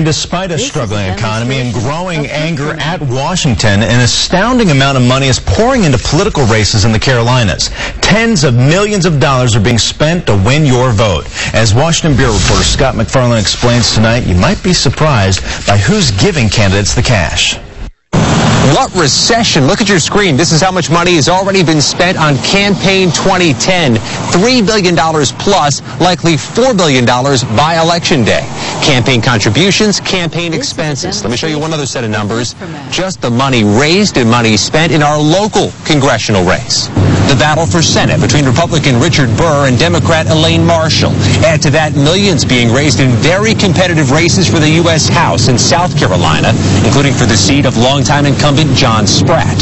And despite a struggling economy and growing anger at Washington, an astounding amount of money is pouring into political races in the Carolinas. Tens of millions of dollars are being spent to win your vote. As Washington Bureau reporter Scott MacFarlane explains tonight, you might be surprised by who's giving candidates the cash. What recession? Look at your screen. This is how much money has already been spent on campaign 2010. $3 billion plus, likely $4 billion by election day. Campaign contributions, campaign expenses. Let me show you one other set of numbers. Just the money raised and money spent in our local congressional race. The battle for Senate between Republican Richard Burr and Democrat Elaine Marshall. Add to that millions being raised in very competitive races for the U.S. House in South Carolina, including for the seat of longtime incumbent John Spratt.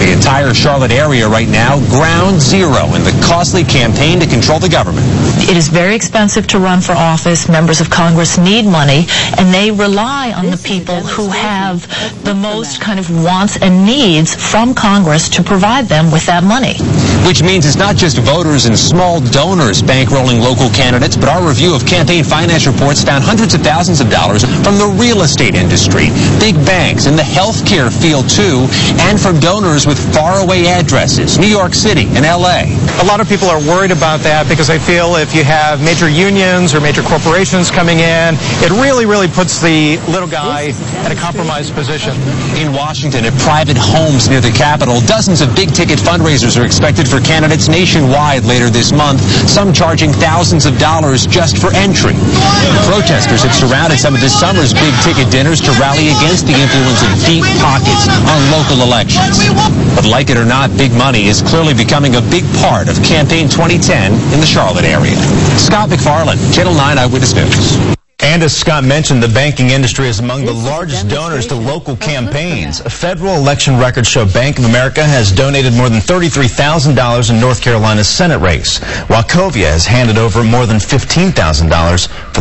The entire Charlotte area right now, ground zero in the costly campaign to control the government. It is very expensive to run for office. Members of Congress need money, and they rely on the people who have the most kind of wants and needs from Congress to provide them with that money. Which means it's not just voters and small donors bankrolling local candidates, but our review of campaign finance reports found hundreds of thousands of dollars from the real estate industry, big banks, and the healthcare field too, and from donors with faraway addresses, New York City and L.A. A lot of people are worried about that because they feel if you have major unions or major corporations coming in, it really, really puts the little guy in a compromised position. In Washington, at private homes near the Capitol, dozens of big-ticket fundraisers are expected for candidates nationwide later this month, some charging thousands of dollars just for entry. Protesters have surrounded some of this summer's big-ticket dinners to rally against the influence of deep pockets on local elections. But like it or not, big money is clearly becoming a big part of campaign 2010 in the Charlotte area. Scott MacFarlane, Channel 9 Eyewitness News. And as Scott mentioned, the banking industry is among the largest donors to local campaigns. A federal election records show Bank of America has donated more than $33,000 in North Carolina's Senate race, while Wachovia has handed over more than $15,000 for